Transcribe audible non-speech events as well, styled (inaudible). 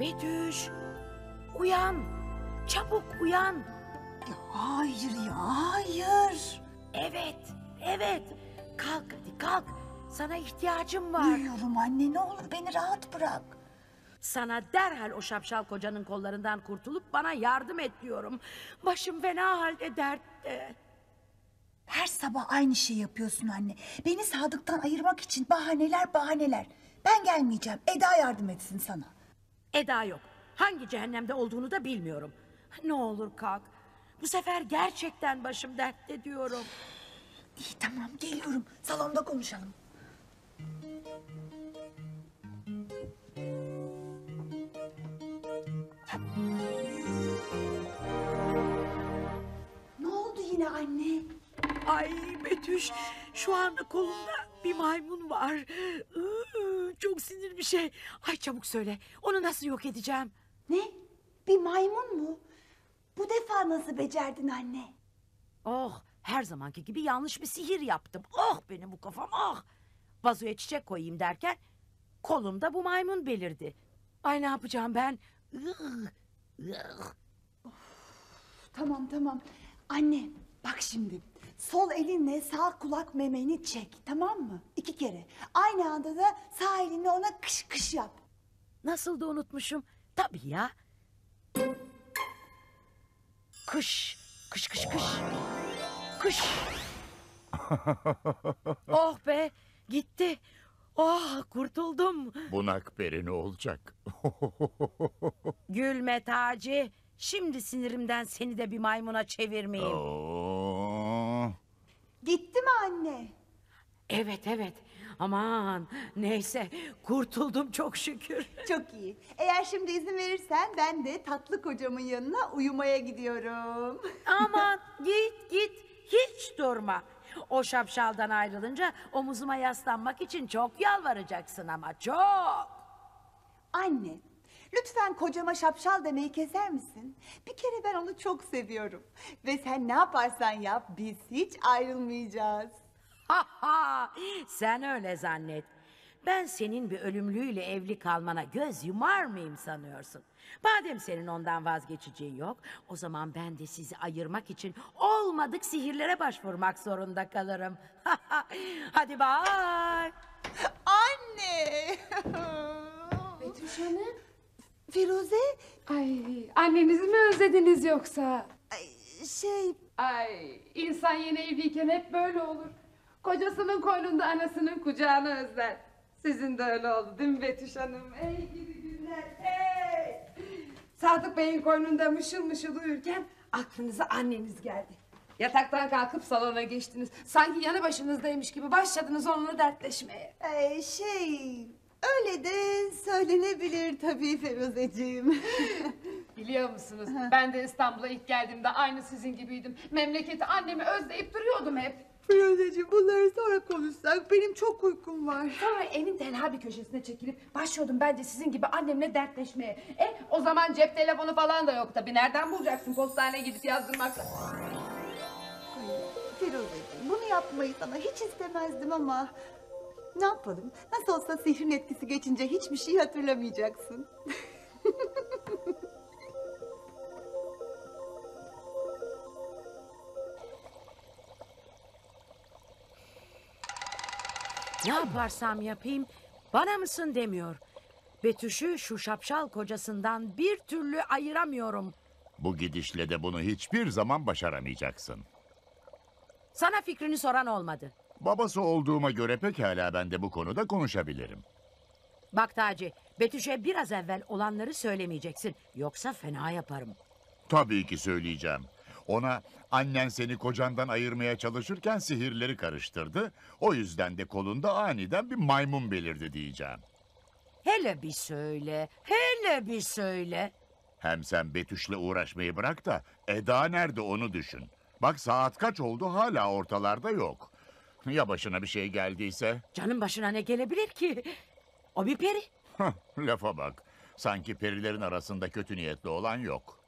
Betüş, uyan. Çabuk uyan. Ya hayır ya hayır. Evet, evet. Kalk hadi kalk. Sana ihtiyacım var. Uyuyorum anne ne olur beni rahat bırak. Sana derhal o şapşal kocanın kollarından kurtulup bana yardım et diyorum. Başım fena halde dertte. Her sabah aynı şeyi yapıyorsun anne. Beni Sadık'tan ayırmak için bahaneler bahaneler. Ben gelmeyeceğim. Eda yardım etsin sana. Eda yok. Hangi cehennemde olduğunu da bilmiyorum. Ne olur kalk. Bu sefer gerçekten başım dertte diyorum. İyi tamam geliyorum. Salonda konuşalım. Ne oldu yine anne? Ay Betüş şu anda kolumda bir maymun var. Iı, Çok sinir bir şey. Ay çabuk söyle onu nasıl yok edeceğim? Ne? Bir maymun mu? Bu defa nasıl becerdin anne? Oh her zamanki gibi yanlış bir sihir yaptım. Oh benim bu kafam ah. Vazoya çiçek koyayım derken kolumda bu maymun belirdi. Ay ne yapacağım ben? Iı, ıh. Tamam tamam. Anne bak şimdi. Sol elinle sağ kulak memeni çek tamam mı? İki kere. Aynı anda da sağ elinle ona kış kış yap. Nasıl da unutmuşum. Tabii ya. Kış, kış, kış, kış. Kış. (laughs) oh be, gitti. Oh, kurtuldum. Bunak peri ne olacak? Gülme Taci. Şimdi sinirimden seni de bir maymuna çevirmeyeyim. Oo. Gitti mi anne? Evet, evet. Aman, neyse. Kurtuldum çok şükür. (laughs) Çok iyi. Eğer şimdi izin verirsen ben de tatlı kocamın yanına uyumaya gidiyorum. (laughs) Aman git git hiç durma. O şapşaldan ayrılınca omuzuma yaslanmak için çok yalvaracaksın ama çok. Anne, lütfen kocama şapşal demeyi keser misin? Bir kere ben onu çok seviyorum. Ve sen ne yaparsan yap biz hiç ayrılmayacağız. Ha ha sen öyle zannet. Ben senin bir ölümlüyle evli kalmana göz yumar mıyım sanıyorsun? Madem senin ondan vazgeçeceğin yok, o zaman ben de sizi ayırmak için olmadık sihirlere başvurmak zorunda kalırım. (laughs) Hadi bay. Anne! Betüş Hanım. Firuze, Ay annenizi mi özlediniz yoksa? ay, şey Ay insan yeni evliyken hep böyle olur. Kocasının koynunda anasının kucağını özler. Sizin de öyle oldu değil mi Betüş Hanım? Ey gidi günler ey. Sadık Bey'in koynunda mışıl mışıl uyurken aklınıza anneniz geldi. Yataktan kalkıp salona geçtiniz. Sanki yanı başınızdaymış gibi başladınız onunla dertleşmeye. Ee, şey öyle de söylenebilir tabii Firuzeciğim. (laughs) Biliyor musunuz? Ben de İstanbul'a ilk geldiğimde aynı sizin gibiydim. Memleketi annemi özleyip duruyordum hep. Firuzeciğim bunları sonra konuşsak benim çok uykum var. Sonra evin tenha bir köşesine çekilip başlıyordum ben de sizin gibi annemle dertleşmeye. E o zaman cep telefonu falan da yok tabii. Nereden bulacaksın postaneye gidip yazdırmakla? Firuzeciğim bunu yapmayı sana hiç istemezdim ama... Ne yapalım? Nasıl olsa sihrin etkisi geçince hiçbir şey hatırlamayacaksın. Ne yaparsam yapayım bana mısın demiyor. Betüş'ü şu şapşal kocasından bir türlü ayıramıyorum. Bu gidişle de bunu hiçbir zaman başaramayacaksın. Sana fikrini soran olmadı. Babası olduğuma göre pekala ben de bu konuda konuşabilirim. Bak Taci, Betüş'e biraz evvel olanları söylemeyeceksin. Yoksa fena yaparım. Tabii ki söyleyeceğim. Ona annen seni kocandan ayırmaya çalışırken sihirleri karıştırdı. O yüzden de kolunda aniden bir maymun belirdi diyeceğim. Hele bir söyle, hele bir söyle. Hem sen Betüş'le uğraşmayı bırak da Eda nerede onu düşün. Bak saat kaç oldu hala ortalarda yok. Ya başına bir şey geldiyse? Canın başına ne gelebilir ki? O bir peri. Lafa bak. Sanki perilerin arasında kötü niyetli olan yok.